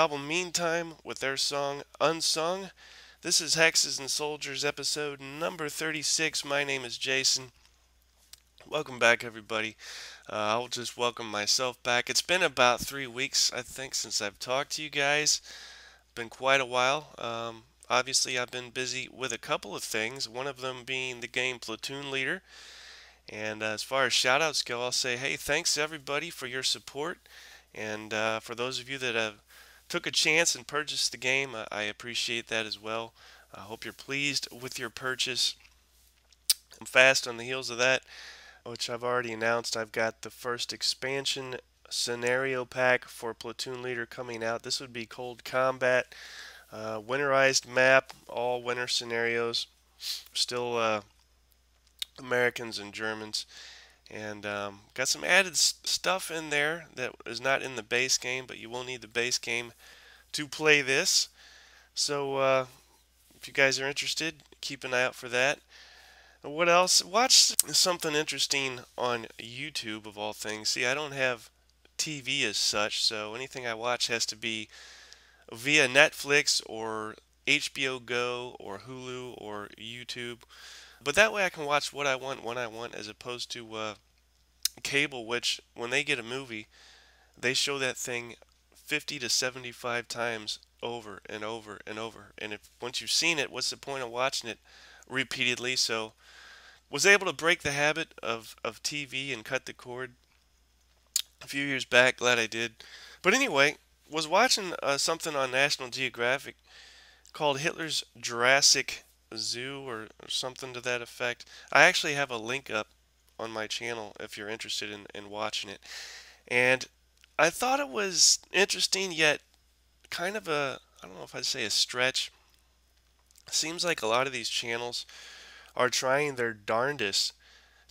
album Meantime with their song Unsung. This is Hexes and Soldiers episode number 36. My name is Jason. Welcome back, everybody. Uh, I'll just welcome myself back. It's been about three weeks, I think, since I've talked to you guys. Been quite a while. Um, obviously, I've been busy with a couple of things, one of them being the game Platoon Leader. And uh, as far as shoutouts go, I'll say, hey, thanks everybody for your support. And uh, for those of you that have took a chance and purchased the game, uh, I appreciate that as well. I hope you're pleased with your purchase. I'm fast on the heels of that, which I've already announced. I've got the first expansion scenario pack for Platoon Leader coming out. This would be Cold Combat, uh, winterized map, all winter scenarios. Still uh, Americans and Germans and um, got some added stuff in there that is not in the base game but you will need the base game to play this. So uh, if you guys are interested keep an eye out for that. What else? Watch something interesting on YouTube of all things. See I don't have TV as such so anything I watch has to be via Netflix or HBO Go or Hulu or YouTube but that way I can watch what I want when I want as opposed to uh, cable, which when they get a movie, they show that thing 50 to 75 times over and over and over. And if once you've seen it, what's the point of watching it repeatedly? So was able to break the habit of, of TV and cut the cord a few years back. Glad I did. But anyway, was watching uh, something on National Geographic called Hitler's Jurassic Zoo or, something to that effect. I actually have a link up on my channel if you're interested in, in watching it. And I thought it was interesting yet kind of a, I don't know if I'd say a stretch. seems like a lot of these channels are trying their darndest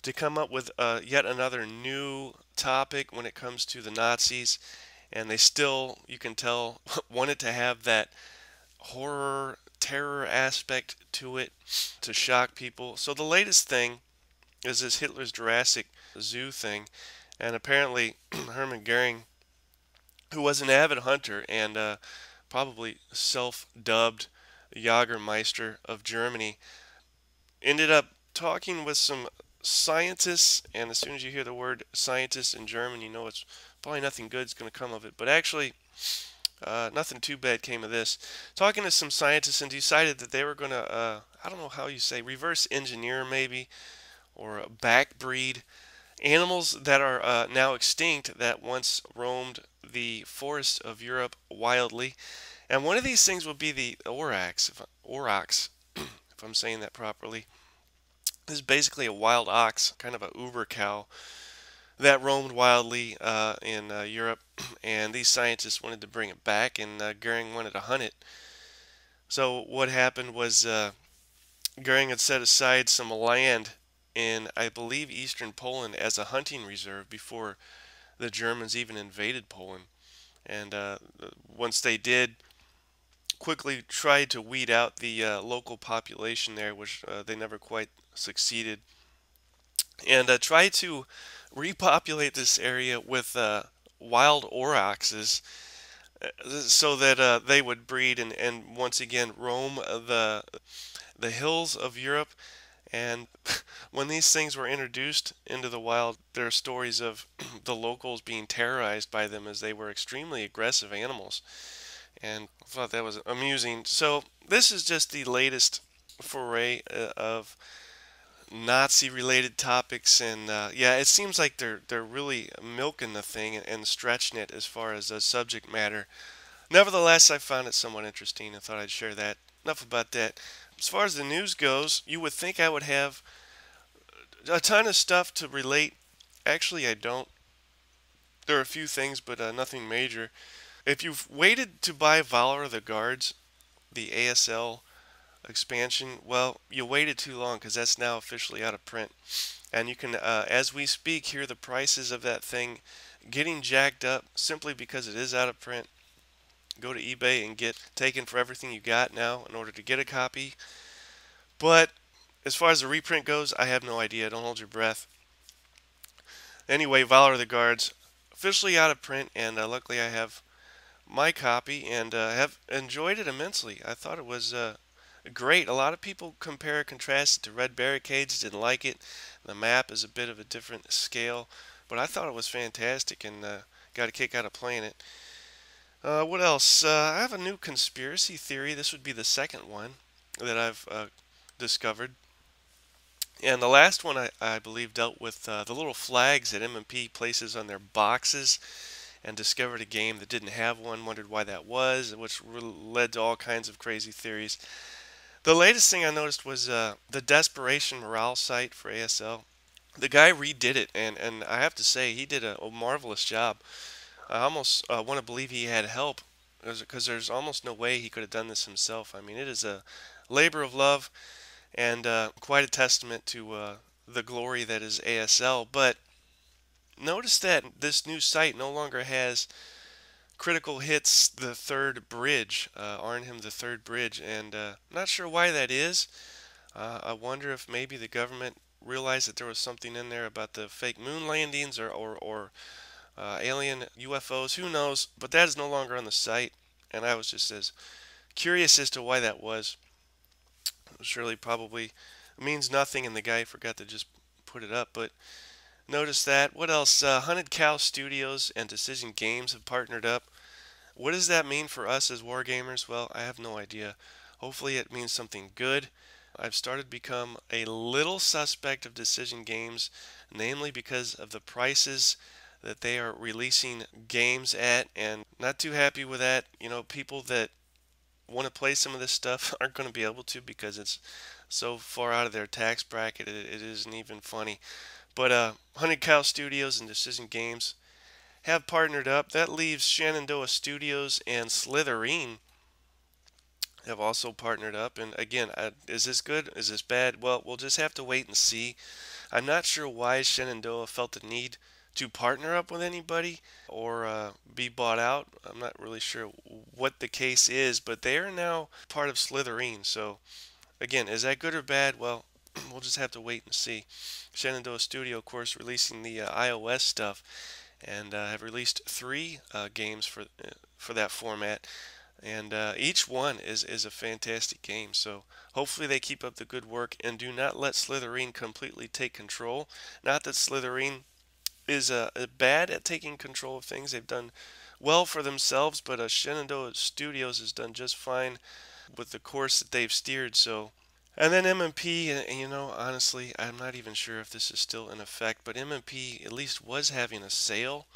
to come up with uh, yet another new topic when it comes to the Nazis. And they still, you can tell, wanted to have that horror terror aspect to it to shock people. So the latest thing is this Hitler's Jurassic Zoo thing, and apparently Hermann Goering, who was an avid hunter and uh, probably self-dubbed Jagermeister of Germany, ended up talking with some scientists, and as soon as you hear the word scientist in German, you know it's probably nothing good is going to come of it. But actually, uh, nothing too bad came of this. Talking to some scientists and decided that they were going to, uh, I don't know how you say, reverse engineer maybe, or backbreed animals that are uh, now extinct that once roamed the forests of Europe wildly. And one of these things would be the aurochs, if, aurochs, if I'm saying that properly. This is basically a wild ox, kind of a uber cow that roamed wildly uh, in uh, Europe, and these scientists wanted to bring it back, and uh, Goering wanted to hunt it. So what happened was uh, Goering had set aside some land in, I believe, eastern Poland as a hunting reserve before the Germans even invaded Poland. And uh, once they did, quickly tried to weed out the uh, local population there, which they never quite succeeded, and tried to repopulate this area with uh, wild aurochs uh, so that uh, they would breed and, and once again roam the the hills of Europe. And when these things were introduced into the wild there are stories of the locals being terrorized by them as they were extremely aggressive animals. And I thought that was amusing. So this is just the latest foray uh, of Nazi-related topics, and uh, yeah, it seems like they're they're really milking the thing and stretching it as far as the subject matter. Nevertheless, I found it somewhat interesting and thought I'd share that. Enough about that. As far as the news goes, you would think I would have a ton of stuff to relate. Actually, I don't. There are a few things, but uh, nothing major. If you've waited to buy Valor of the Guards, the ASL expansion, well, you waited too long because that's now officially out of print. And you can, uh, as we speak, hear the prices of that thing getting jacked up simply because it is out of print. Go to eBay and get taken for everything you got now in order to get a copy. But as far as the reprint goes, I have no idea. Don't hold your breath. Anyway, Valor of the Guards officially out of print, and uh, luckily I have my copy and uh, have enjoyed it immensely. I thought it was uh, great. A lot of people compare and contrast it to Red Barricades, didn't like it. The map is a bit of a different scale, but I thought it was fantastic and uh, got a kick out of playing it. Uh, what else? Uh, I have a new conspiracy theory. This would be the second one that I've uh, discovered. And the last one, I, I believe, dealt with uh, the little flags that MMP places on their boxes and discovered a game that didn't have one, wondered why that was, which led to all kinds of crazy theories. The latest thing I noticed was uh, the Desperation Morale site for ASL. The guy redid it, and, and I have to say, he did a, a marvelous job. I almost uh, want to believe he had help because there's almost no way he could have done this himself. I mean, it is a labor of love and uh, quite a testament to uh, the glory that is ASL. But notice that this new site no longer has critical hits the third bridge, uh, Arnhem the third bridge, and uh, I'm not sure why that is. Uh, I wonder if maybe the government realized that there was something in there about the fake moon landings or, or, or uh, alien UFOs, who knows, but that is no longer on the site, and I was just as curious as to why that was. Surely probably means nothing, and the guy forgot to just put it up, but notice that. What else? Uh, Hunted Cow Studios and Decision Games have partnered up. What does that mean for us as wargamers? Well, I have no idea. Hopefully it means something good. I've started to become a little suspect of Decision Games, namely because of the prices that they are releasing games at and not too happy with that. You know, people that want to play some of this stuff aren't going to be able to because it's so far out of their tax bracket it, it isn't even funny. But uh, Hunted Cow Studios and Decision Games have partnered up. That leaves Shenandoah Studios and Slitherine have also partnered up. And again, is this good? Is this bad? Well, we'll just have to wait and see. I'm not sure why Shenandoah felt the need to partner up with anybody or uh, be bought out. I'm not really sure what the case is, but they are now part of Slitherine. So, again, is that good or bad? Well, we'll just have to wait and see. Shenandoah Studio, of course, releasing the uh, iOS stuff, and uh, have released three uh, games for uh, for that format. And uh, each one is, is a fantastic game. So hopefully they keep up the good work and do not let Slitherine completely take control. Not that Slitherine is uh, bad at taking control of things. They've done well for themselves, but uh, Shenandoah Studios has done just fine with the course that they've steered. So, and then MMP, uh, you know, honestly, I'm not even sure if this is still in effect, but MMP at least was having a sale.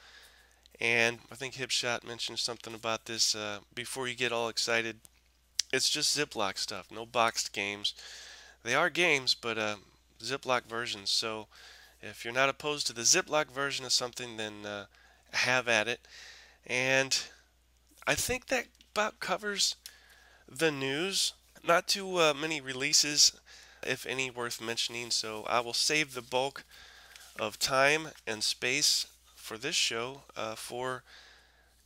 And I think Hipshot mentioned something about this uh, before you get all excited. It's just Ziploc stuff, no boxed games. They are games, but uh, Ziploc versions. So if you're not opposed to the Ziploc version of something, then uh, have at it. And I think that about covers the news. Not too uh, many releases, if any, worth mentioning. So I will save the bulk of time and space for this show uh, for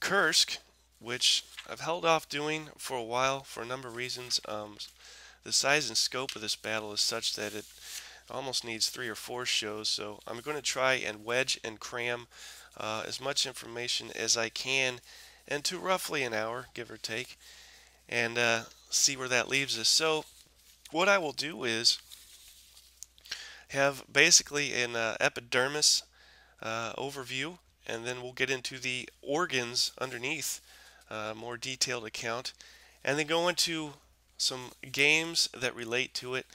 Kursk, which I've held off doing for a while for a number of reasons. Um, the size and scope of this battle is such that it almost needs three or four shows. So I'm going to try and wedge and cram uh, as much information as I can into roughly an hour, give or take, and uh, see where that leaves us. So what I will do is have basically an uh, epidermis uh, overview, and then we'll get into the organs underneath, uh, more detailed account, and then go into some games that relate to it,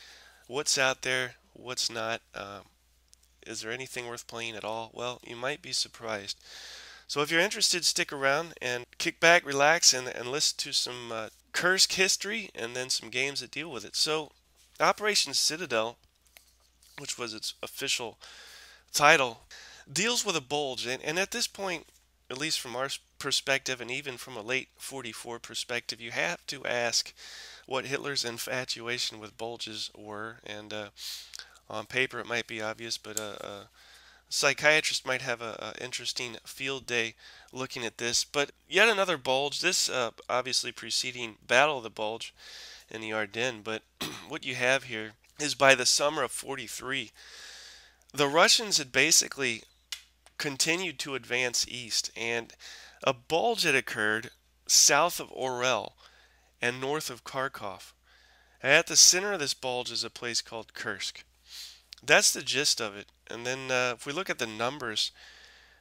what's out there, what's not. Uh, is there anything worth playing at all? Well, you might be surprised. So if you're interested, stick around and kick back, relax, and, and listen to some uh, Kursk history and then some games that deal with it. So Operation Citadel, which was its official title, deals with a bulge. And, and at this point, at least from our perspective and even from a late 44 perspective, you have to ask what Hitler's infatuation with bulges were. And uh, on paper, it might be obvious, but a, uh, a psychiatrist might have an interesting field day looking at this. But yet another bulge, this uh, obviously preceding Battle of the Bulge in the Ardennes. But what you have here is by the summer of 43, the Russians had basically continued to advance east, and a bulge had occurred south of Orel and north of Kharkov. At the center of this bulge is a place called Kursk. That's the gist of it. And then uh, if we look at the numbers,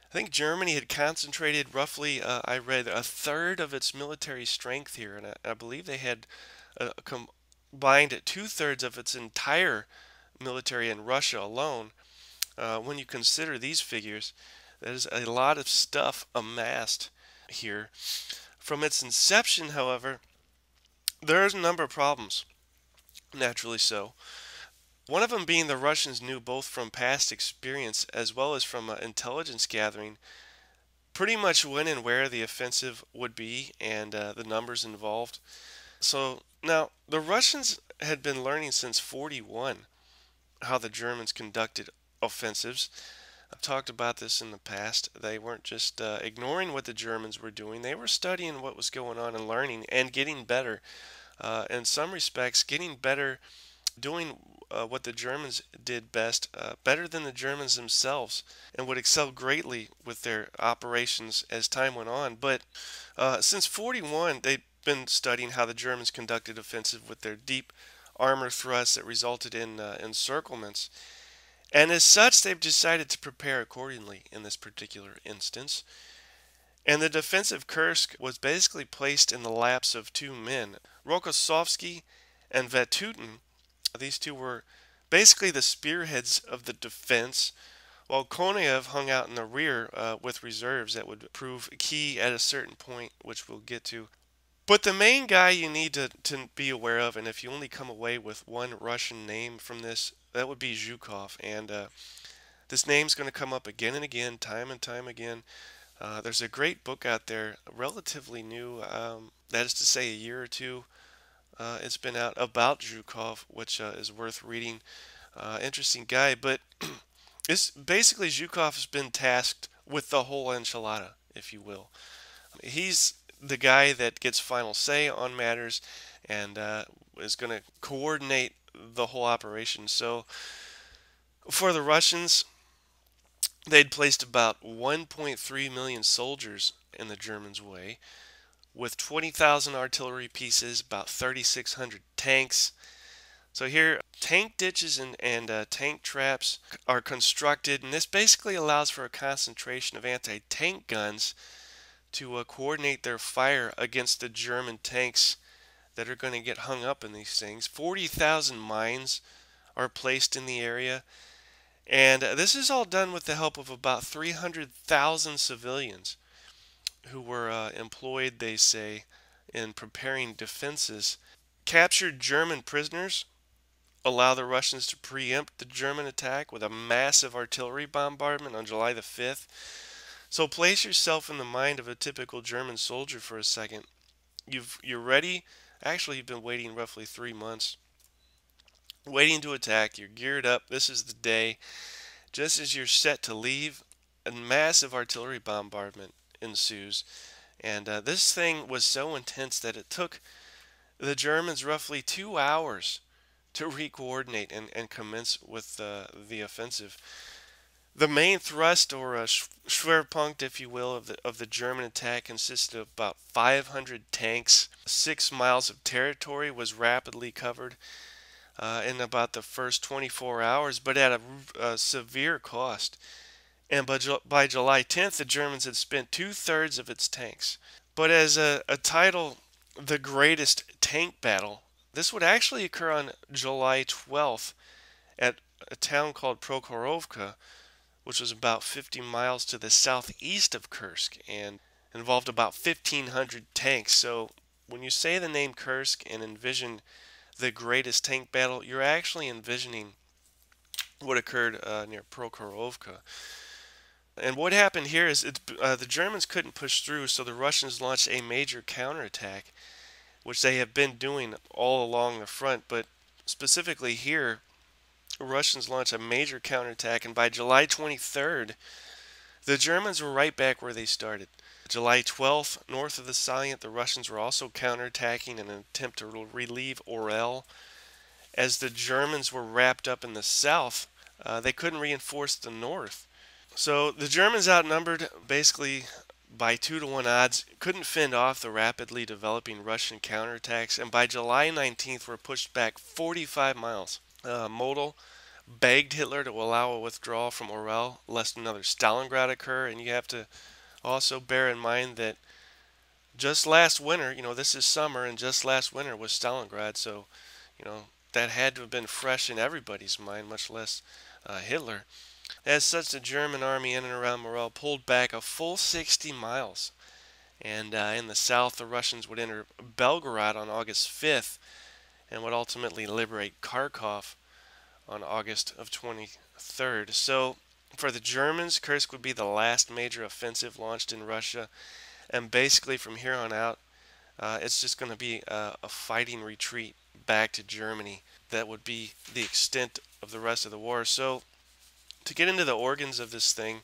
I think Germany had concentrated roughly, uh, I read, a third of its military strength here. And I, I believe they had uh, combined two thirds of its entire military in Russia alone. Uh, when you consider these figures, there's a lot of stuff amassed here. From its inception, however, there's a number of problems, naturally so. One of them being the Russians knew both from past experience as well as from uh, intelligence gathering pretty much when and where the offensive would be and uh, the numbers involved. So now the Russians had been learning since 41 how the Germans conducted offensives. I've talked about this in the past. They weren't just uh, ignoring what the Germans were doing, they were studying what was going on and learning and getting better. Uh, in some respects, getting better, doing uh, what the Germans did best, uh, better than the Germans themselves, and would excel greatly with their operations as time went on. But uh, since 41, they'd been studying how the Germans conducted offensive with their deep armor thrusts that resulted in uh, encirclements. And as such, they've decided to prepare accordingly in this particular instance. And the defensive Kursk was basically placed in the laps of two men, Rokossovsky and Vatutin. These two were basically the spearheads of the defense, while Konev hung out in the rear uh, with reserves that would prove key at a certain point, which we'll get to. But the main guy you need to, to be aware of, and if you only come away with one Russian name from this, that would be Zhukov. And uh, this name's going to come up again and again, time and time again. Uh, there's a great book out there, relatively new, um, that is to say, a year or two. Uh, it's been out about Zhukov, which uh, is worth reading. Uh, interesting guy, but this basically Zhukov has been tasked with the whole enchilada, if you will. He's the guy that gets final say on matters and uh, is going to coordinate the whole operation. So for the Russians, they'd placed about 1.3 million soldiers in the Germans' way, with 20,000 artillery pieces, about 3,600 tanks. So here, tank ditches and, and uh, tank traps are constructed, and this basically allows for a concentration of anti-tank guns to uh, coordinate their fire against the German tanks that are going to get hung up in these things. 40,000 mines are placed in the area. And uh, this is all done with the help of about 300,000 civilians who were uh, employed, they say, in preparing defenses. Captured German prisoners allow the Russians to preempt the German attack with a massive artillery bombardment on July the 5th. So place yourself in the mind of a typical German soldier for a second. You've you're ready. Actually, you've been waiting roughly 3 months. Waiting to attack, you're geared up. This is the day. Just as you're set to leave, a massive artillery bombardment ensues. And uh, this thing was so intense that it took the Germans roughly two hours to re-coordinate and, and commence with uh, the offensive. The main thrust, or a Schwerpunkt, if you will, of the, of the German attack consisted of about 500 tanks. Six miles of territory was rapidly covered uh, in about the first 24 hours, but at a, a severe cost. And by, by July 10th, the Germans had spent two thirds of its tanks. But as a, a title, the greatest tank battle, this would actually occur on July 12th at a town called Prokhorovka which was about 50 miles to the southeast of Kursk and involved about 1,500 tanks. So when you say the name Kursk and envision the greatest tank battle, you're actually envisioning what occurred uh, near Prokhorovka. And what happened here is uh, the Germans couldn't push through, so the Russians launched a major counterattack, which they have been doing all along the front. But specifically here, Russians launched a major counterattack, and by July 23rd, the Germans were right back where they started. July 12th, north of the salient, the Russians were also counterattacking in an attempt to relieve Orel. As the Germans were wrapped up in the south, uh, they couldn't reinforce the north. So the Germans outnumbered basically by two to one odds, couldn't fend off the rapidly developing Russian counterattacks, and by July 19th were pushed back 45 miles. Uh, Model begged Hitler to allow a withdrawal from Orel lest another Stalingrad occur, and you have to also bear in mind that just last winter, you know, this is summer, and just last winter was Stalingrad, so, you know, that had to have been fresh in everybody's mind, much less uh, Hitler. As such, the German army in and around Orel pulled back a full 60 miles. And uh, in the south, the Russians would enter Belgorod on August 5th and would ultimately liberate Kharkov on August of 23rd. So for the Germans, Kursk would be the last major offensive launched in Russia. And basically, from here on out, uh, it's just going to be a, a fighting retreat back to Germany. That would be the extent of the rest of the war. So to get into the organs of this thing,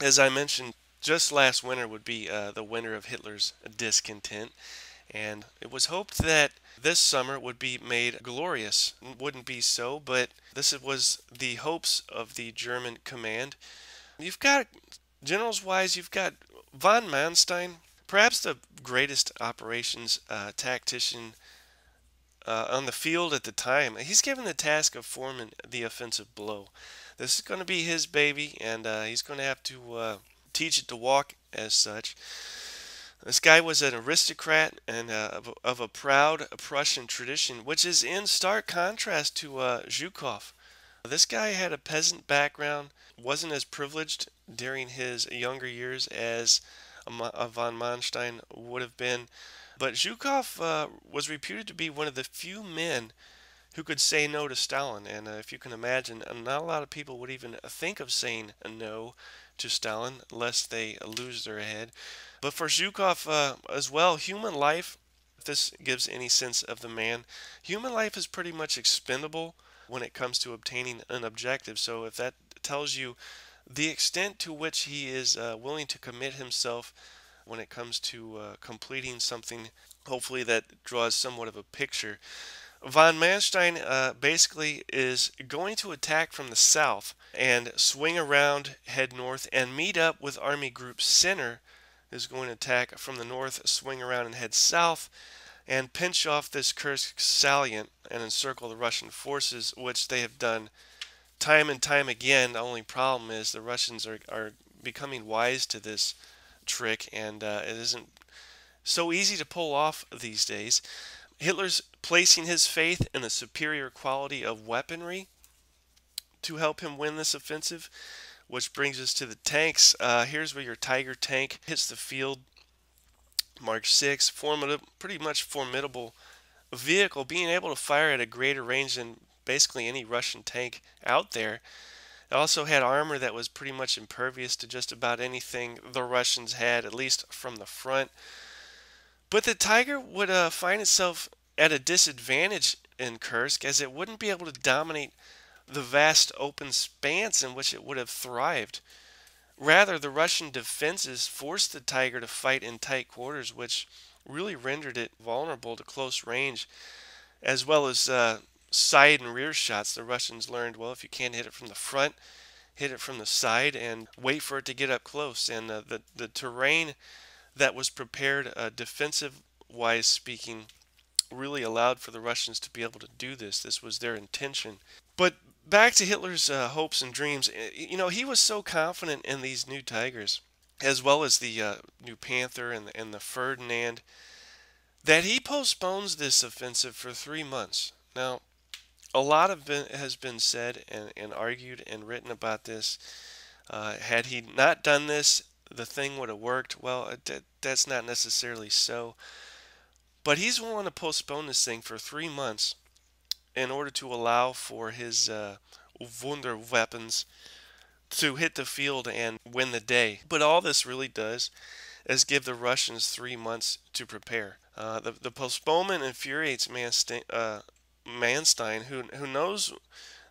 as I mentioned, just last winter would be uh, the winter of Hitler's discontent, and it was hoped that this summer would be made glorious. It wouldn't be so, but this was the hopes of the German command. You've got, generals wise, you've got von Manstein, perhaps the greatest operations uh, tactician uh, on the field at the time. He's given the task of forming the offensive blow this is going to be his baby, and uh, he's going to have to uh, teach it to walk as such. This guy was an aristocrat and uh, of, a, of, a proud Prussian tradition, which is in stark contrast to uh, Zhukov. This guy had a peasant background, wasn't as privileged during his younger years as von Manstein would have been. But Zhukov uh, was reputed to be one of the few men who could say no to Stalin. And uh, if you can imagine, not a lot of people would even think of saying no to Stalin lest they lose their head. But for Zhukov uh, as well, human life, if this gives any sense of the man, human life is pretty much expendable when it comes to obtaining an objective. So if that tells you the extent to which he is uh, willing to commit himself when it comes to uh, completing something, hopefully that draws somewhat of a picture. Von Manstein uh, basically is going to attack from the south and swing around, head north, and meet up with Army Group Center, who's going to attack from the north, swing around, and head south, and pinch off this Kursk salient and encircle the Russian forces, which they have done time and time again. The only problem is the Russians are, are becoming wise to this trick, and uh, it isn't so easy to pull off these days. Hitler's placing his faith in the superior quality of weaponry to help him win this offensive, which brings us to the tanks. Uh, here's where your Tiger tank hits the field. Mark 6, formidable, pretty much formidable vehicle, being able to fire at a greater range than basically any Russian tank out there. It also had armor that was pretty much impervious to just about anything the Russians had, at least from the front. But the Tiger would uh, find itself at a disadvantage in Kursk as it wouldn't be able to dominate the vast open spans in which it would have thrived. Rather, the Russian defenses forced the Tiger to fight in tight quarters, which really rendered it vulnerable to close range, as well as uh, side and rear shots. The Russians learned, well, if you can't hit it from the front, hit it from the side and wait for it to get up close. And uh, the, the terrain that was prepared uh, defensive wise speaking really allowed for the Russians to be able to do this. This was their intention. But back to Hitler's uh, hopes and dreams. Eh, you know, he was so confident in these new Tigers, as well as the uh, new Panther and the, and the Ferdinand, that he postpones this offensive for three months. Now, a lot of been, has been said and, and argued and written about this. Uh, had he not done this, the thing would have worked. Well, that, that's not necessarily so. But he's willing to postpone this thing for three months in order to allow for his uh, Wunder weapons to hit the field and win the day. But all this really does is give the Russians three months to prepare. Uh, the, the postponement infuriates Manstein, uh, Manstein, who, who knows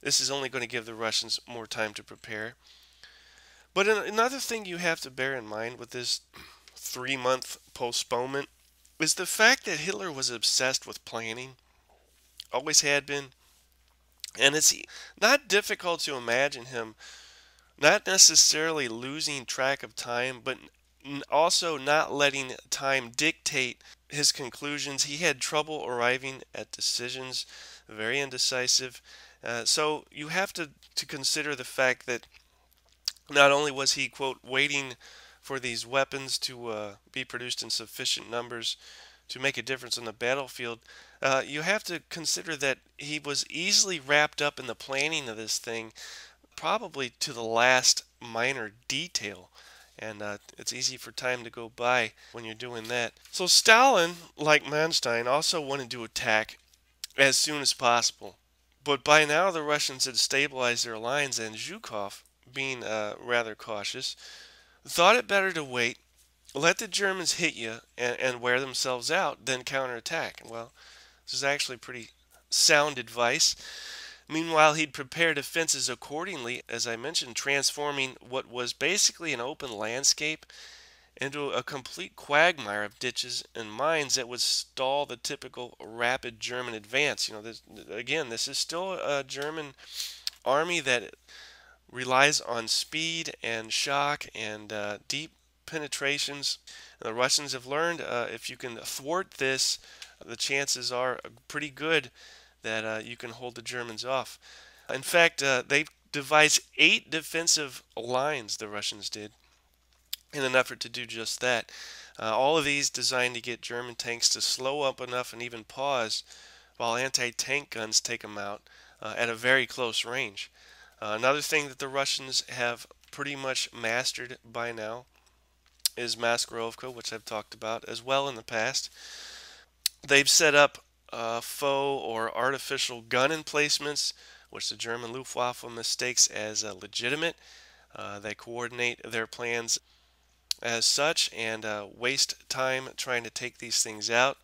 this is only going to give the Russians more time to prepare. But another thing you have to bear in mind with this three month postponement is the fact that Hitler was obsessed with planning, always had been, and it's not difficult to imagine him not necessarily losing track of time, but also not letting time dictate his conclusions. He had trouble arriving at decisions, very indecisive. Uh, so you have to, to consider the fact that not only was he, quote, waiting for these weapons to uh, be produced in sufficient numbers to make a difference on the battlefield, uh, you have to consider that he was easily wrapped up in the planning of this thing, probably to the last minor detail. And uh, it's easy for time to go by when you're doing that. So Stalin, like Manstein, also wanted to attack as soon as possible. But by now the Russians had stabilized their lines, and Zhukov, being uh, rather cautious, thought it better to wait, let the Germans hit you and, and wear themselves out, then counterattack. Well, this is actually pretty sound advice. Meanwhile, he'd prepare defenses accordingly, as I mentioned, transforming what was basically an open landscape into a complete quagmire of ditches and mines that would stall the typical rapid German advance. You know, this, again, this is still a German army that relies on speed and shock and uh, deep penetrations. The Russians have learned uh, if you can thwart this, the chances are pretty good that uh, you can hold the Germans off. In fact, uh, they devised eight defensive lines, the Russians did, in an effort to do just that. Uh, all of these designed to get German tanks to slow up enough and even pause while anti tank guns take them out uh, at a very close range. Uh, another thing that the Russians have pretty much mastered by now is Maskirovka, which I've talked about as well in the past. They've set up uh, faux or artificial gun emplacements, which the German Luftwaffe mistakes as uh, legitimate. Uh, they coordinate their plans as such and uh, waste time trying to take these things out.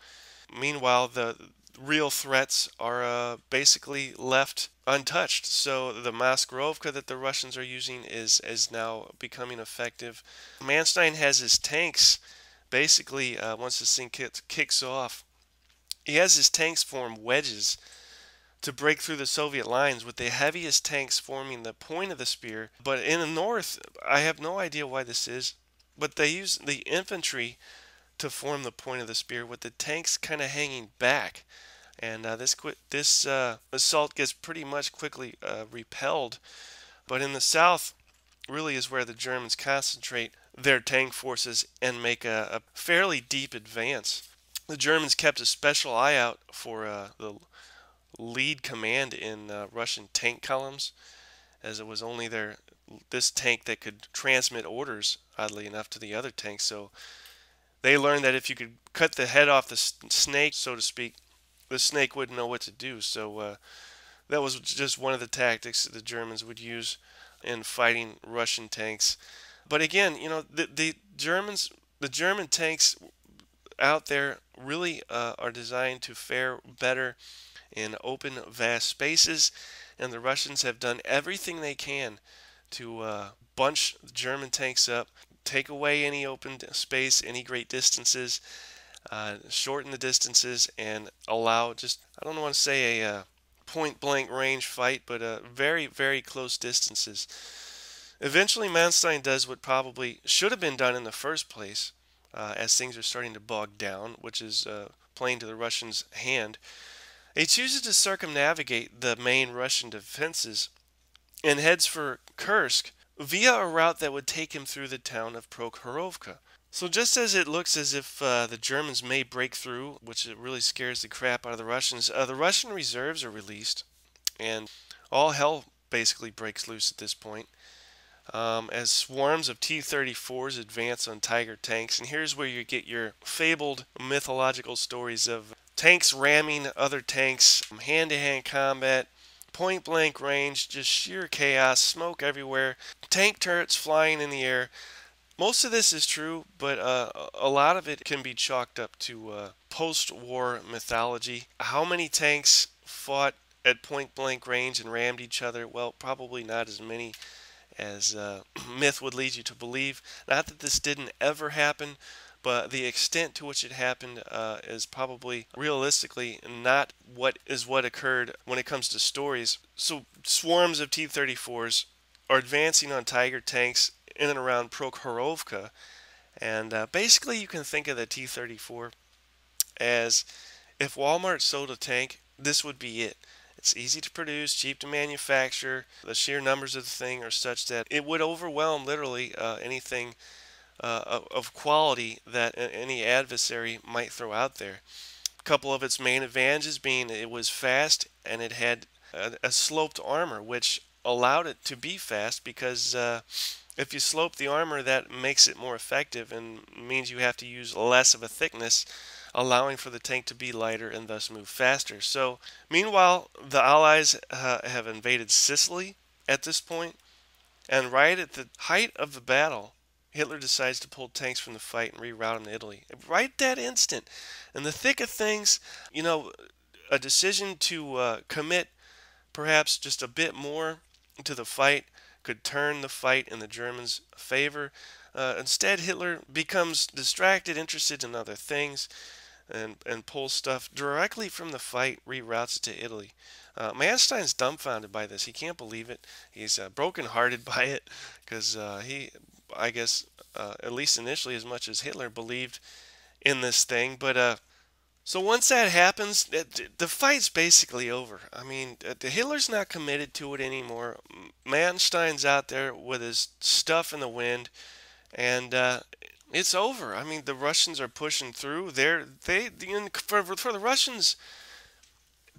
Meanwhile, the real threats are uh, basically left untouched. So the Maskirovka that the Russians are using is is now becoming effective. Manstein has his tanks basically uh, once this thing kicks off he has his tanks form wedges to break through the Soviet lines with the heaviest tanks forming the point of the spear. But in the north, I have no idea why this is, but they use the infantry to form the point of the spear with the tanks kind of hanging back. And uh, this this uh, assault gets pretty much quickly uh, repelled. But in the south, really is where the Germans concentrate their tank forces and make a, a fairly deep advance the Germans kept a special eye out for uh, the lead command in uh, Russian tank columns, as it was only their this tank that could transmit orders, oddly enough, to the other tanks. So they learned that if you could cut the head off the snake, so to speak, the snake wouldn't know what to do. So uh, that was just one of the tactics that the Germans would use in fighting Russian tanks. But again, you know, the, the Germans, the German tanks out there really uh, are designed to fare better in open, vast spaces, and the Russians have done everything they can to uh, bunch the German tanks up, take away any open space, any great distances, uh, shorten the distances, and allow just, I don't want to say a uh, point blank range fight, but uh, very, very close distances. Eventually, Manstein does what probably should have been done in the first place, uh, as things are starting to bog down, which is uh, playing to the Russians' hand. He chooses to circumnavigate the main Russian defenses and heads for Kursk via a route that would take him through the town of Prokhorovka. So just as it looks as if uh, the Germans may break through, which it really scares the crap out of the Russians, uh, the Russian reserves are released, and all hell basically breaks loose at this point um, as swarms of T-34s advance on Tiger tanks. And here's where you get your fabled mythological stories of tanks ramming other tanks, hand-to-hand combat, point-blank range, just sheer chaos, smoke everywhere, tank turrets flying in the air. Most of this is true, but uh, a lot of it can be chalked up to uh, post-war mythology. How many tanks fought at point-blank range and rammed each other? Well, probably not as many as uh, myth would lead you to believe. Not that this didn't ever happen, but the extent to which it happened uh, is probably realistically not what is what occurred when it comes to stories. So swarms of T-34s are advancing on Tiger tanks in and around Prokhorovka And uh, basically, you can think of the T 34 as if Walmart sold a tank, this would be it. It's easy to produce, cheap to manufacture. The sheer numbers of the thing are such that it would overwhelm literally uh, anything uh, of quality that any adversary might throw out there. A couple of its main advantages being it was fast and it had a, a sloped armor, which allowed it to be fast because uh, if you slope the armor, that makes it more effective and means you have to use less of a thickness allowing for the tank to be lighter and thus move faster. So, meanwhile, the Allies uh, have invaded Sicily at this point, and right at the height of the battle, Hitler decides to pull tanks from the fight and reroute them to Italy. Right that instant, in the thick of things, you know, a decision to uh, commit perhaps just a bit more to the fight could turn the fight in the Germans' favor. Uh, instead, Hitler becomes distracted, interested in other things and, and pulls stuff directly from the fight, reroutes it to Italy. Uh, Manstein's dumbfounded by this. He can't believe it. He's uh, brokenhearted by it because uh, he, I guess, uh, at least initially, as much as Hitler believed in this thing. But uh, so once that happens, the fight's basically over. I mean, uh, the Hitler's not committed to it anymore. Manstein's out there with his stuff in the wind, and uh, it's over. I mean, the Russians are pushing through. They're they for for the Russians,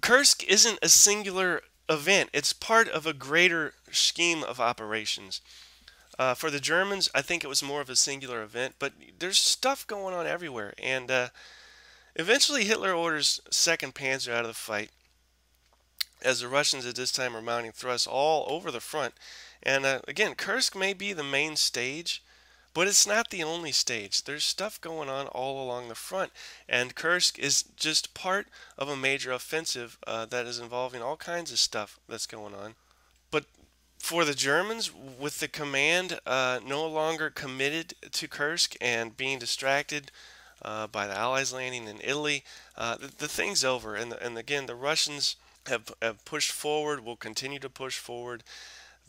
Kursk isn't a singular event. It's part of a greater scheme of operations. Uh, for the Germans, I think it was more of a singular event, but there's stuff going on everywhere. And uh, eventually, Hitler orders Second Panzer out of the fight, as the Russians at this time are mounting thrusts all over the front. And uh, again, Kursk may be the main stage, but it's not the only stage. There's stuff going on all along the front, and Kursk is just part of a major offensive uh, that is involving all kinds of stuff that's going on. For the Germans, with the command uh, no longer committed to Kursk and being distracted uh, by the Allies landing in Italy, uh, the, the, thing's over. And, and again, the Russians have, have pushed forward, will continue to push forward.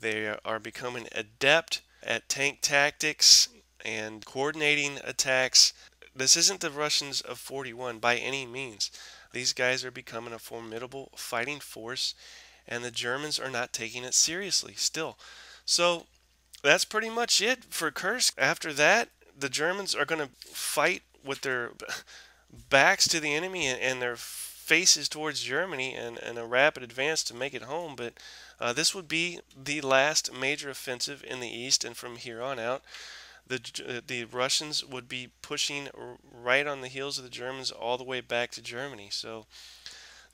They are becoming adept at tank tactics and coordinating attacks. This isn't the Russians of 41 by any means. These guys are becoming a formidable fighting force, and the Germans are not taking it seriously still. So that's pretty much it for Kursk. After that, the Germans are going to fight with their backs to the enemy and, their faces towards Germany and, and a rapid advance to make it home. But uh, this would be the last major offensive in the east, and from here on out, the uh, the Russians would be pushing right on the heels of the Germans all the way back to Germany. So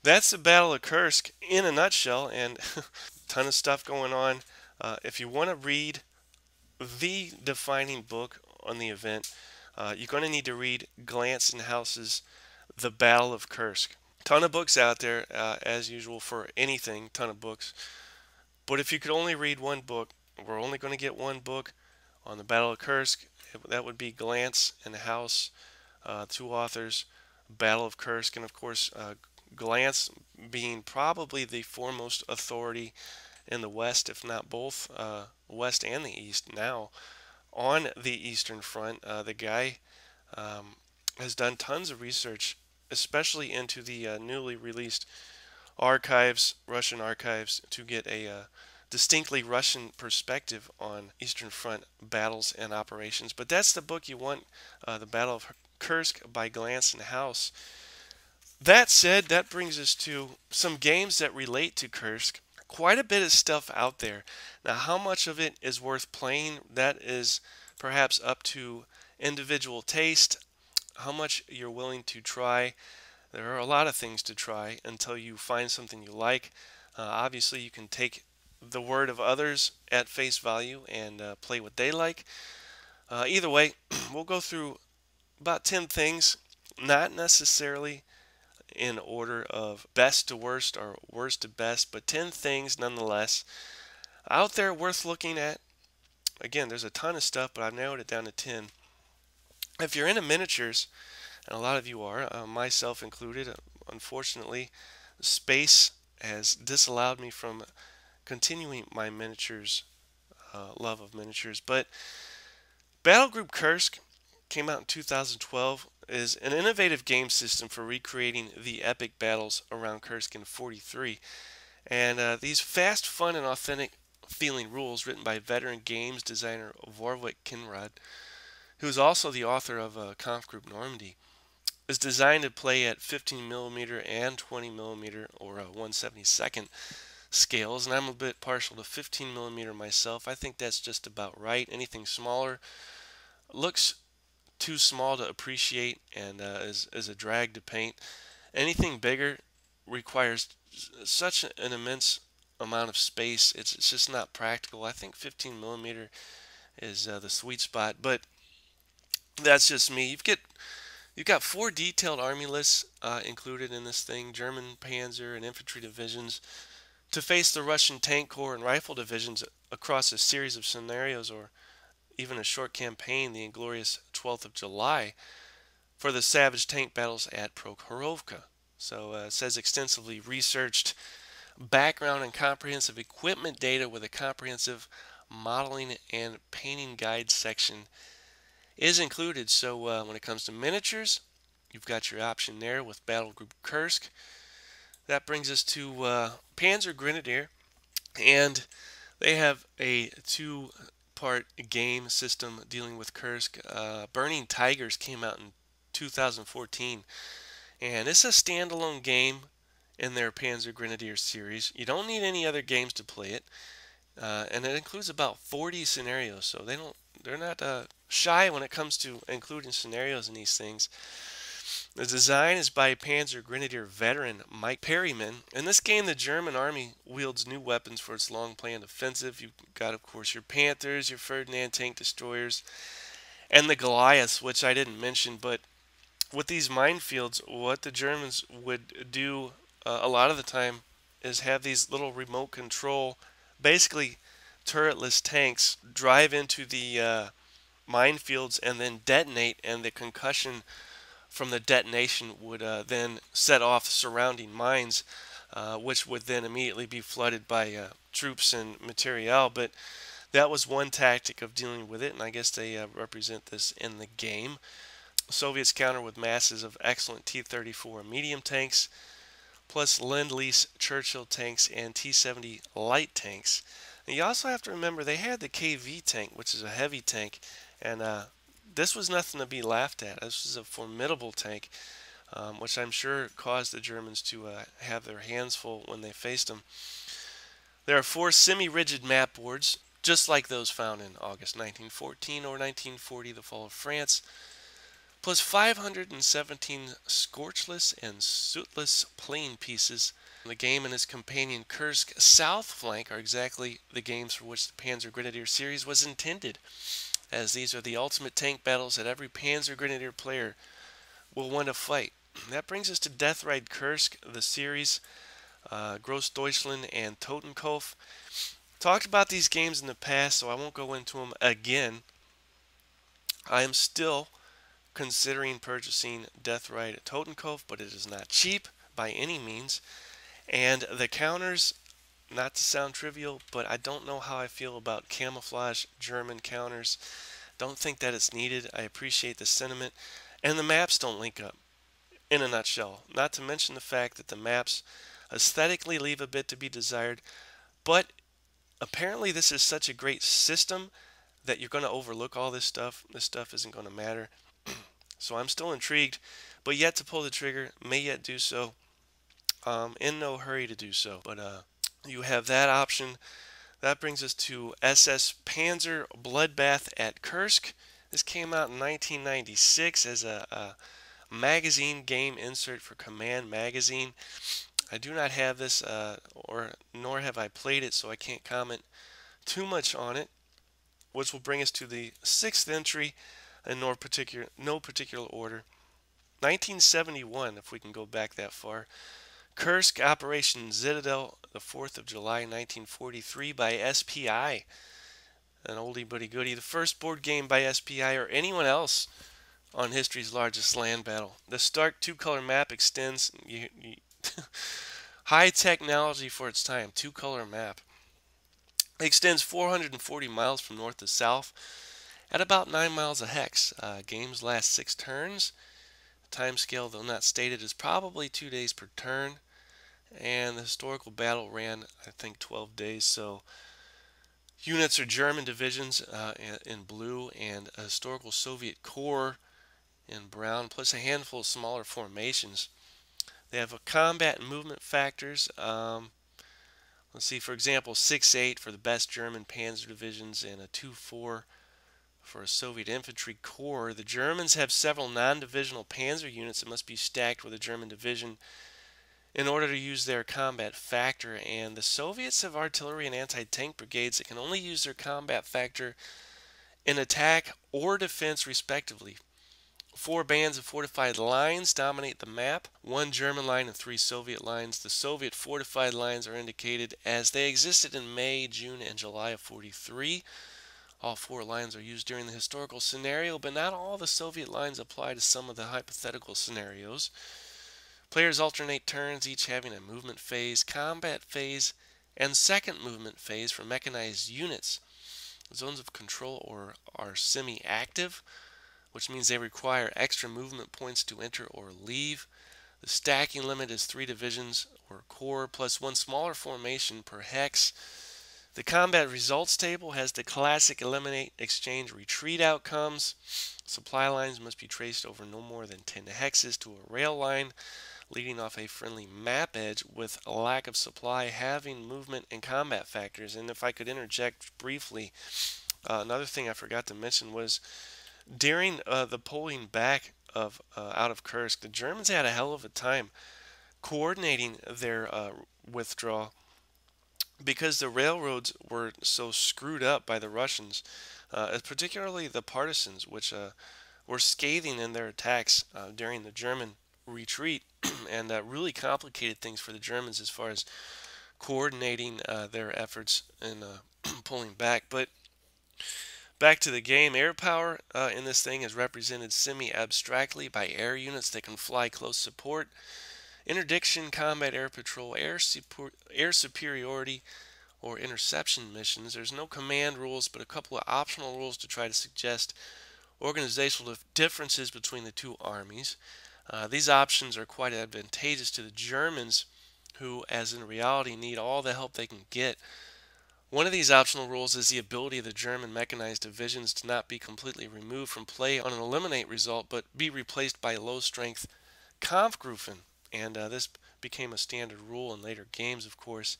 that's the Battle of Kursk in a nutshell, and a ton of stuff going on. Uh, if you want to read the defining book on the event, uh, you're going to need to read Glantz and House's The Battle of Kursk. Ton of books out there, uh, as usual, for anything, ton of books. But if you could only read one book, we're only going to get one book on the Battle of Kursk. That would be Glantz and House, uh, two authors. Battle of Kursk, and of course, Glantz being probably the foremost authority in the West, if not both uh, West and the East now, on the Eastern Front. Uh, the guy um, has done tons of research, especially into the uh, newly released archives, Russian archives, to get a uh, distinctly Russian perspective on Eastern Front battles and operations. But that's the book you want, uh, The Battle of Kursk by Glantz and House. That said, that brings us to some games that relate to Kursk. Quite a bit of stuff out there. Now, how much of it is worth playing? That is perhaps up to individual taste, how much you're willing to try. There are a lot of things to try until you find something you like. Uh, obviously, you can take the word of others at face value and uh, play what they like. Uh, either way, we'll go through about 10 things, not necessarily in order of best to worst or worst to best, but 10 things nonetheless out there worth looking at. Again, there's a ton of stuff, but I've narrowed it down to 10. If you're into miniatures, and a lot of you are, uh, myself included, unfortunately, space has disallowed me from continuing my miniatures uh, love of miniatures. But Battle Group Kursk came out in 2012, is an innovative game system for recreating the epic battles around Kursk in 43. And uh, these fast, fun, and authentic feeling rules, written by veteran games designer Warwick Kinrade, who is also the author of uh, Group Normandy, is designed to play at 15 millimeter and 20 millimeter or uh, 172nd scales, and I'm a bit partial to 15 millimeter myself. I think that's just about right. Anything smaller looks too small to appreciate and uh, is, is a drag to paint. Anything bigger requires such an immense amount of space. It's, it's just not practical. I think 15 millimeter is uh, the sweet spot, but that's just me. You've got you've got four detailed army lists uh, included in this thing: German Panzer and infantry divisions to face the Russian tank corps and rifle divisions across a series of scenarios, or even a short campaign, the inglorious 12th of July, for the savage tank battles at Prokhorovka. So uh, says extensively researched background and comprehensive equipment data with a comprehensive modeling and painting guide section is included. So uh, when it comes to miniatures, you've got your option there with Battle Group Kursk. That brings us to uh, Panzer Grenadier, and they have a two-part game system dealing with Kursk. Uh, Burning Tigers came out in 2014, and it's a standalone game in their Panzer Grenadier series. You don't need any other games to play it, uh, and it includes about 40 scenarios. So they don't, they're not uh, shy when it comes to including scenarios in these things. The design is by Panzer Grenadier veteran Mike Perryman. In this game, the German army wields new weapons for its long planned offensive. You've got, of course, your Panthers, your Ferdinand tank destroyers, and the Goliaths, which I didn't mention. But with these minefields, what the Germans would do uh, a lot of the time is have these little remote control, basically turretless tanks drive into the uh, minefields and then detonate, and the concussion from the detonation would uh, then set off surrounding mines, uh, which would then immediately be flooded by uh, troops and materiel. But that was one tactic of dealing with it, and I guess they uh, represent this in the game. Soviets counter with masses of excellent T-34 medium tanks, plus Lend-Lease Churchill tanks and T-70 light tanks. And you also have to remember they had the KV tank, which is a heavy tank, and uh, this was nothing to be laughed at. This was a formidable tank, um, which I'm sure caused the Germans to uh, have their hands full when they faced them. There are four semi-rigid map boards, just like those found in August 1914 or 1940, the fall of France, plus 517 scorchless and sootless plain pieces. The game and its companion Kursk South Flank are exactly the games for which the Panzer Grenadier series was intended as these are the ultimate tank battles that every Panzer Grenadier player will want to fight. That brings us to Death Ride Kursk, the series, uh, Grossdeutschland, and Totenkopf. Talked about these games in the past, so I won't go into them again. I am still considering purchasing Death Ride Totenkopf, but it is not cheap by any means. And the counters not to sound trivial, but I don't know how I feel about camouflage German counters. Don't think that it's needed. I appreciate the sentiment. And the maps don't link up, in a nutshell. Not to mention the fact that the maps aesthetically leave a bit to be desired, but apparently this is such a great system that you're going to overlook all this stuff. This stuff isn't going to matter. so I'm still intrigued, but yet to pull the trigger, may yet do so. Um, in no hurry to do so, but uh, you have that option. That brings us to SS Panzer Bloodbath at Kursk. This came out in 1996 as a, a magazine game insert for Command Magazine. I do not have this, uh, or nor have I played it, so I can't comment too much on it. Which will bring us to the sixth entry in no particular, no particular order. 1971, if we can go back that far. Kursk Operation Citadel, the 4th of July 1943 by SPI. An oldie but goodie. The first board game by SPI or anyone else on history's largest land battle. The stark two-color map extends you, you high technology for its time. Two-color map. It extends 440 miles from north to south at about 9 miles a hex. Uh, games last 6 turns. Time scale, though not stated, is probably 2 days per turn. And the historical battle ran, I think, 12 days. So units are German divisions uh, in blue and a historical Soviet corps in brown, plus a handful of smaller formations. They have a combat and movement factors. Um, let's see, for example, 6-8 for the best German panzer divisions and a 2-4 for a Soviet infantry corps. The Germans have several non-divisional panzer units that must be stacked with a German division in order to use their combat factor. And the Soviets have artillery and anti-tank brigades that can only use their combat factor in attack or defense respectively. Four bands of fortified lines dominate the map, one German line and three Soviet lines. The Soviet fortified lines are indicated as they existed in May, June, and July of 43. All four lines are used during the historical scenario, but not all the Soviet lines apply to some of the hypothetical scenarios. Players alternate turns, each having a movement phase, combat phase, and second movement phase for mechanized units. Zones of control or are semi-active which means they require extra movement points to enter or leave. The stacking limit is three divisions or corps plus one smaller formation per hex. The combat results table has the classic eliminate, exchange, retreat outcomes. Supply lines must be traced over no more than 10 hexes to a rail line leading off a friendly map edge with a lack of supply having movement and combat factors. And if I could interject briefly, uh, another thing I forgot to mention was during uh, the pulling back of uh, out of Kursk, the Germans had a hell of a time coordinating their uh, withdrawal because the railroads were so screwed up by the Russians, uh, particularly the partisans, which uh, were scathing in their attacks during the German retreat, and that really complicated things for the Germans as far as coordinating their efforts in pulling back. But Back to the game, air power uh, in this thing is represented semi-abstractly by air units that can fly close support, interdiction, combat air patrol, air, air superiority, or interception missions. There's no command rules, but a couple of optional rules to try to suggest organizational differences between the two armies. Uh, these options are quite advantageous to the Germans, who, as in reality, need all the help they can get one of these optional rules is the ability of the German mechanized divisions to not be completely removed from play on an eliminate result, but be replaced by low strength Kampfgruppen. And uh, this became a standard rule in later games, of course.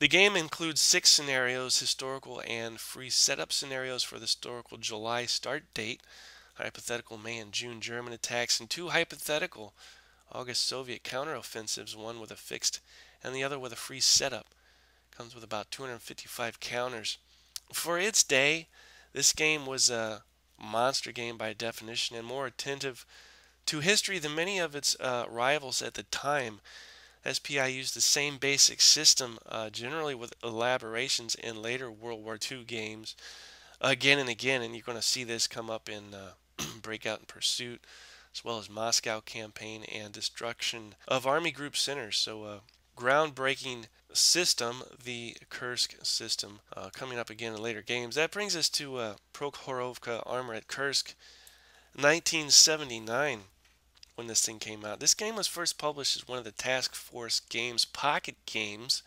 The game includes six scenarios historical and free setup scenarios for the historical July start date, hypothetical May and June German attacks, and two hypothetical August Soviet counteroffensives, one with a fixed and the other with a free setup. Comes with about 255 counters. For its day, this game was a monster game by definition and more attentive to history than many of its uh, rivals at the time. SPI used the same basic system, uh, generally with elaborations in later World War II games, again and again, and you're going to see this come up in uh, Breakout and Pursuit, as well as Moscow Campaign and Destruction of Army Group Centers. So, uh, groundbreaking system, the Kursk system, uh, coming up again in later games. That brings us to uh, Prokhorovka Armor at Kursk, 1979, when this thing came out. This game was first published as one of the Task Force Games pocket games.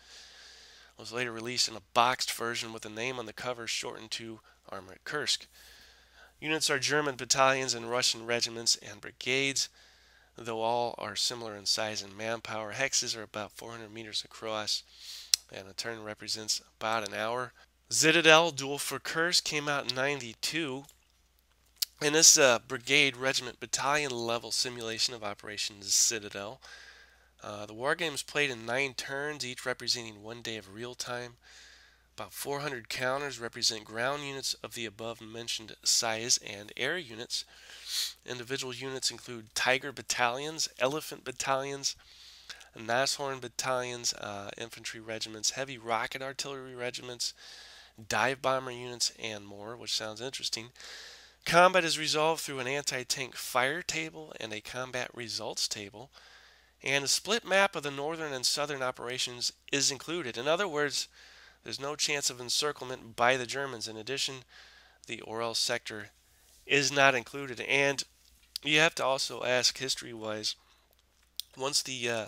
It was later released in a boxed version with the name on the cover shortened to Armor at Kursk. Units are German battalions and Russian regiments and brigades though all are similar in size and manpower. Hexes are about 400 meters across, and a turn represents about an hour. Citadel Duel for Kursk came out in 92. And this uh, brigade, regiment, battalion level simulation of Operations Citadel. Uh, the war game is played in nine turns, each representing one day of real time. About 400 counters represent ground units of the above mentioned size and air units. Individual units include Tiger battalions, Elephant battalions, Nashorn battalions, uh, infantry regiments, heavy rocket artillery regiments, dive bomber units, and more, which sounds interesting. Combat is resolved through an anti tank fire table and a combat results table. And a split map of the northern and southern operations is included. In other words, there's no chance of encirclement by the Germans. In addition, the Orel sector is not included. And you have to also ask history wise once the uh,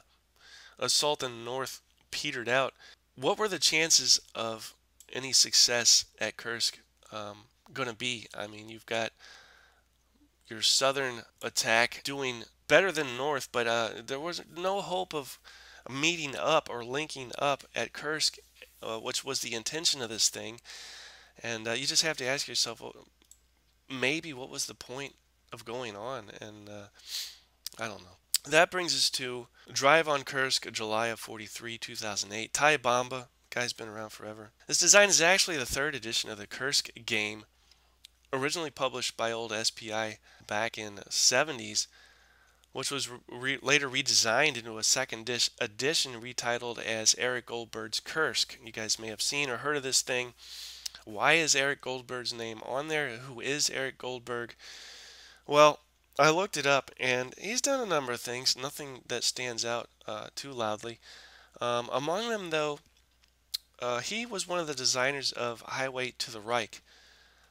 assault in the north petered out, what were the chances of any success at Kursk um, going to be? I mean, you've got your southern attack doing better than north, but uh, there was no hope of meeting up or linking up at Kursk, uh, which was the intention of this thing. And uh, you just have to ask yourself, well, maybe what was the point of going on? And uh, I don't know. That brings us to Drive on Kursk, July of 43, 2008. Ty Bomba, guy's been around forever. This design is actually the third edition of the Kursk game, originally published by old SPI back in the 70s, which was re later redesigned into a second edition retitled as Eric Goldberg's Kursk. You guys may have seen or heard of this thing. Why is Eric Goldberg's name on there? Who is Eric Goldberg? Well, I looked it up, and he's done a number of things, nothing that stands out uh, too loudly. Um, among them, though, uh, he was one of the designers of Highway to the Reich.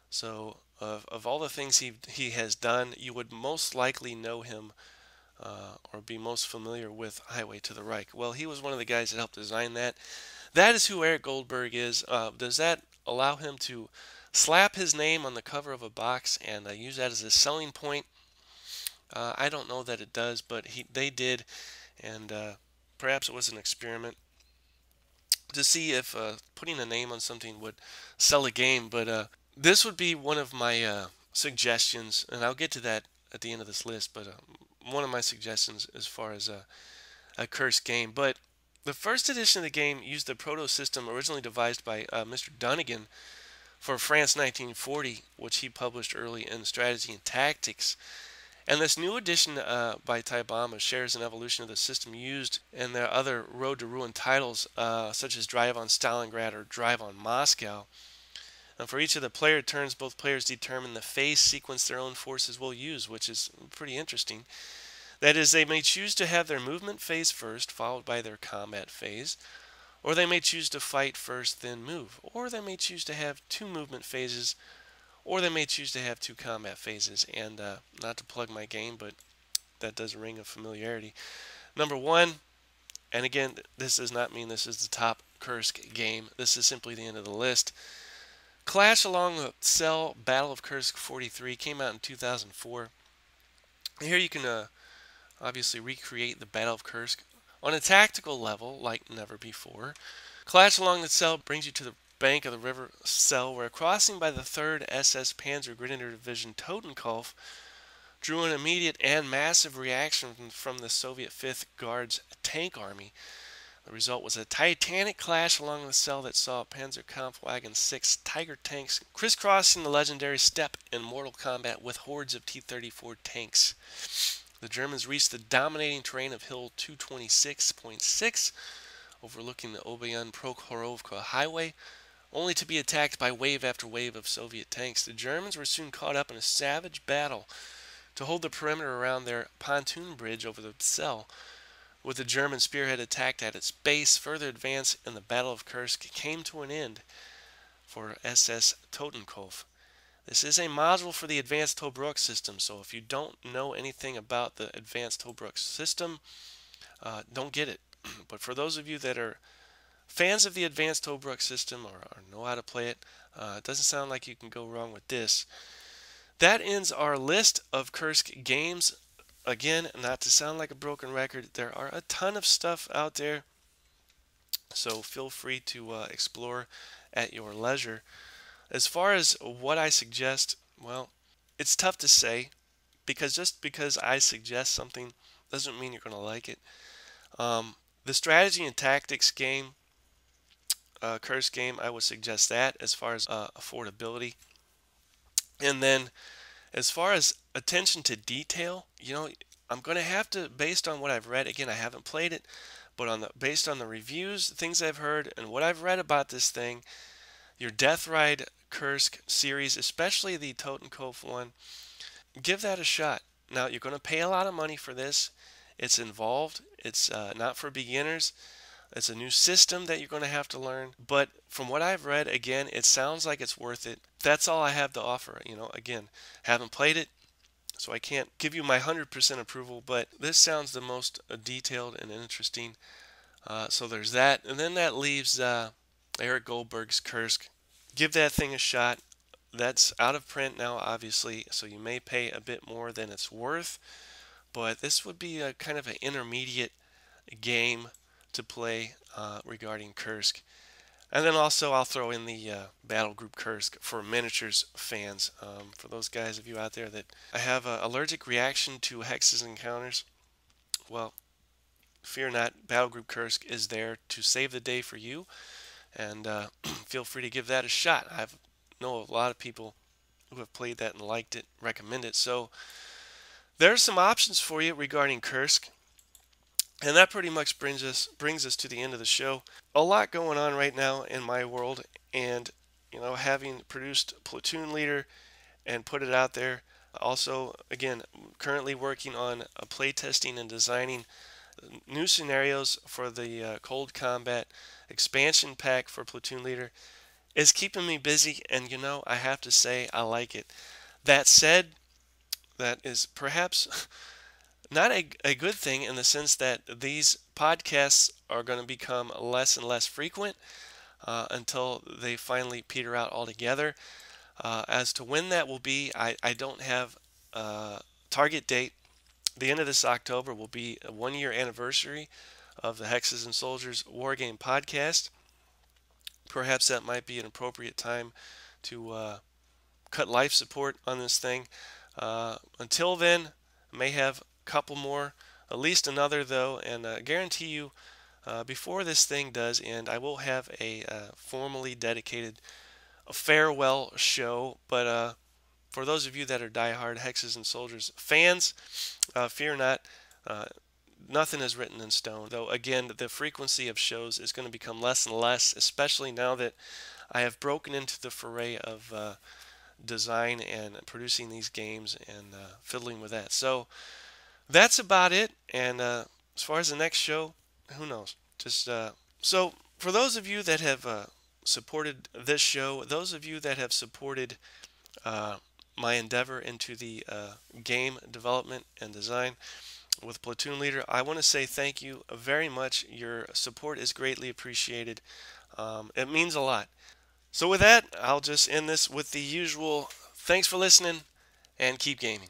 So, of, of all the things he, he has done, you would most likely know him uh, or be most familiar with Highway to the Reich. Well, he was one of the guys that helped design that. That is who Eric Goldberg is. Uh, does that allow him to slap his name on the cover of a box and uh, use that as a selling point. Uh, I don't know that it does, but he, they did, and uh, perhaps it was an experiment to see if uh, putting a name on something would sell a game. But this would be one of my suggestions, and I'll get to that at the end of this list. But one of my suggestions as far as a, a Kursk game. But the first edition of the game used the proto system originally devised by uh, Mr. Dunnigan for France 1940, which he published early in Strategy and Tactics. And this new edition uh, by Bomba shares an evolution of the system used in their other Road to Ruin titles, uh, such as Drive on Stalingrad or Drive on Moscow. And for each of the player turns, both players determine the phase sequence their own forces will use, which is pretty interesting. That is, they may choose to have their movement phase first, followed by their combat phase, or they may choose to fight first, then move, or they may choose to have two movement phases, or they may choose to have two combat phases. And uh, not to plug my game, but that does ring of familiarity. Number one, and again, this does not mean this is the top Kursk game. This is simply the end of the list. Clash Along the Psel Battle of Kursk 43 came out in 2004. Here you can uh, obviously recreate the Battle of Kursk on a tactical level like never before. Clash along the Psel brings you to the bank of the river Psel, where crossing by the 3rd SS Panzer Grenadier Division Totenkopf drew an immediate and massive reaction from the Soviet 5th Guards tank army. The result was a titanic clash along the Psel that saw Panzerkampfwagen 6 Tiger tanks crisscrossing the legendary steppe in mortal combat with hordes of T-34 tanks. The Germans reached the dominating terrain of Hill 226.6, overlooking the Oboyan Prokhorovka highway, only to be attacked by wave after wave of Soviet tanks. The Germans were soon caught up in a savage battle to hold the perimeter around their pontoon bridge over the Psel. With the German spearhead attacked at its base, further advance in the Battle of Kursk came to an end for SS Totenkopf. This is a module for the Advanced Tobruk system, so if you don't know anything about the Advanced Tobruk system, uh, don't get it. but for those of you that are fans of the Advanced Tobruk system or, or know how to play it, uh, it doesn't sound like you can go wrong with this. That ends our list of Kursk games. Again, not to sound like a broken record, there are a ton of stuff out there, so feel free to uh, explore at your leisure. As far as what I suggest, well, it's tough to say because just because I suggest something doesn't mean you're going to like it. Um, the strategy and tactics game, uh, Kursk game, I would suggest that as far as uh, affordability. And then as far as attention to detail, you know, I'm going to have to, based on what I've read, again, I haven't played it, but on the based on the reviews, things I've heard, and what I've read about this thing, your Death Ride Kursk series, especially the Totenkopf one, give that a shot. Now, you're going to pay a lot of money for this. It's involved. It's uh, not for beginners. It's a new system that you're going to have to learn. But from what I've read, again, it sounds like it's worth it. That's all I have to offer. You know, again, haven't played it, so I can't give you my 100% approval, but this sounds the most uh, detailed and interesting. Uh, so there's that. And then that leaves uh, Eric Goldberg's Kursk. Give that thing a shot. That's out of print now, obviously, so you may pay a bit more than it's worth. But this would be a kind of an intermediate game to play uh, regarding Kursk. And then also I'll throw in the uh, Battle Group Kursk for miniatures fans. Um, for those guys of you out there that I have an allergic reaction to hexes and counters, well, fear not, Battle Group Kursk is there to save the day for you. And uh, feel free to give that a shot. I know a lot of people who have played that and liked it, recommend it. So there's some options for you regarding Kursk. And that pretty much brings us brings us to the end of the show. A lot going on right now in my world, and you know, having produced Platoon Leader and put it out there. Also, again, currently working on a playtesting and designing new scenarios for the uh, Cold Combat expansion pack for Platoon Leader. Is keeping me busy, and you know, I have to say, I like it. That said, that is perhaps not a, a good thing in the sense that these podcasts are going to become less and less frequent uh, until they finally peter out altogether. Uh, as to when that will be, I, I don't have a target date. The end of this October will be a one year anniversary of the Hexes and Soldiers Wargame podcast. Perhaps that might be an appropriate time to uh, cut life support on this thing. Uh, until then, may have couple more, at least another though, and I uh, guarantee you uh, before this thing does end, I will have a uh, formally dedicated a farewell show. But uh, for those of you that are diehard Hexes and Soldiers fans, uh, fear not. Uh, nothing is written in stone, though again, the frequency of shows is going to become less and less, especially now that I have broken into the foray of design and producing these games and fiddling with that. So, that's about it. And uh, as far as the next show, who knows? Just uh, so for those of you that have uh, supported this show, those of you that have supported uh, my endeavor into the uh, game development and design with Platoon Leader, I want to say thank you very much. Your support is greatly appreciated. Um, it means a lot. So with that, I'll just end this with the usual thanks for listening and keep gaming.